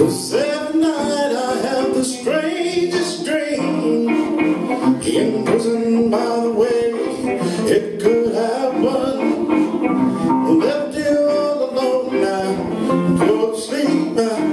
Cause every night I have the strangest dream. In prison by the way about